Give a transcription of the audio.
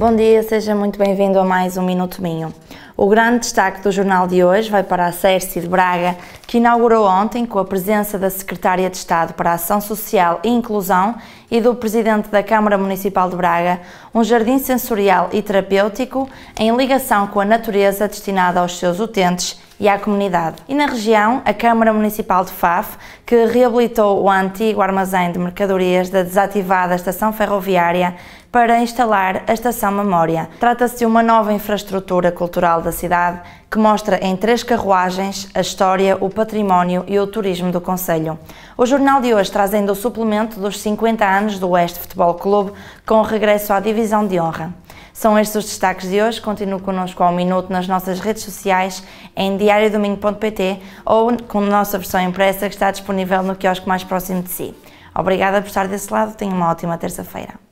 Bom dia, seja muito bem-vindo a mais um Minuto Minho. O grande destaque do jornal de hoje vai para a Cerci de Braga, que inaugurou ontem, com a presença da Secretária de Estado para a Ação Social e Inclusão e do Presidente da Câmara Municipal de Braga, um jardim sensorial e terapêutico em ligação com a natureza destinado aos seus utentes e à comunidade. E na região, a Câmara Municipal de Faf, que reabilitou o antigo armazém de mercadorias da desativada estação ferroviária para instalar a Estação Memória. Trata-se de uma nova infraestrutura cultural da cidade que mostra em três carruagens a história, o património e o turismo do Conselho. O jornal de hoje traz ainda o suplemento dos 50 anos do Oeste Futebol Clube com o regresso à divisão de honra. São estes os destaques de hoje. Continue connosco ao minuto nas nossas redes sociais em diariodomingo.pt ou com a nossa versão impressa que está disponível no quiosque mais próximo de si. Obrigada por estar desse lado. Tenha uma ótima terça-feira.